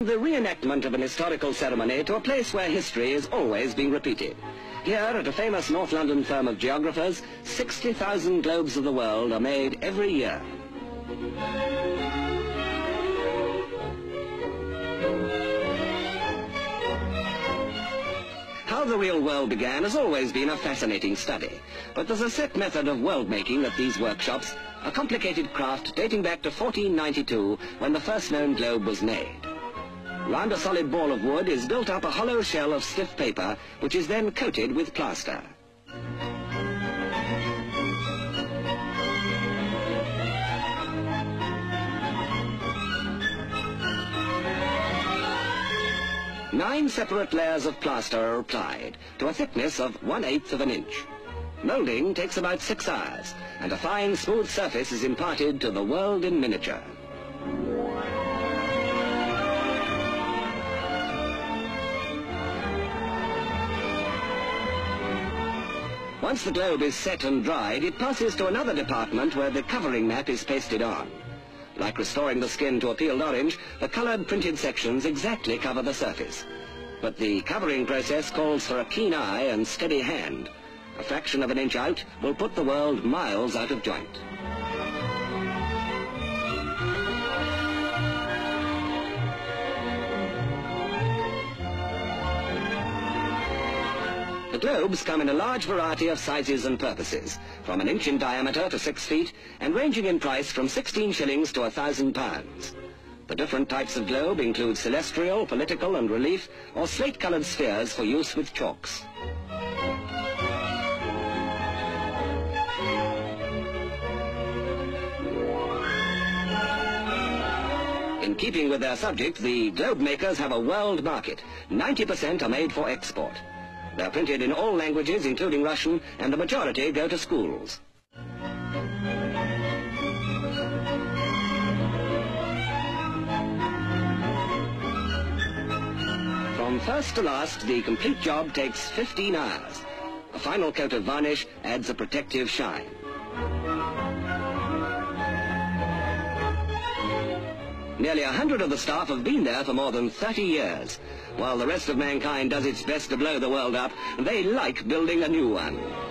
The reenactment of an historical ceremony to a place where history is always being repeated. Here, at a famous North London firm of geographers, 60,000 globes of the world are made every year. How the real world began has always been a fascinating study, but there's a set method of world making at these workshops, a complicated craft dating back to 1492 when the first known globe was made. Round a solid ball of wood is built up a hollow shell of stiff paper, which is then coated with plaster. Nine separate layers of plaster are applied, to a thickness of one-eighth of an inch. Moulding takes about six hours, and a fine, smooth surface is imparted to the world in miniature. Once the globe is set and dried, it passes to another department where the covering map is pasted on. Like restoring the skin to a peeled orange, the coloured printed sections exactly cover the surface. But the covering process calls for a keen eye and steady hand. A fraction of an inch out will put the world miles out of joint. The globes come in a large variety of sizes and purposes, from an inch in diameter to six feet, and ranging in price from 16 shillings to a thousand pounds. The different types of globe include celestial, political and relief, or slate-coloured spheres for use with chalks. In keeping with their subject, the globe makers have a world market. 90% are made for export. They're printed in all languages, including Russian, and the majority go to schools. From first to last, the complete job takes 15 hours. A final coat of varnish adds a protective shine. Nearly a hundred of the staff have been there for more than 30 years. While the rest of mankind does its best to blow the world up, they like building a new one.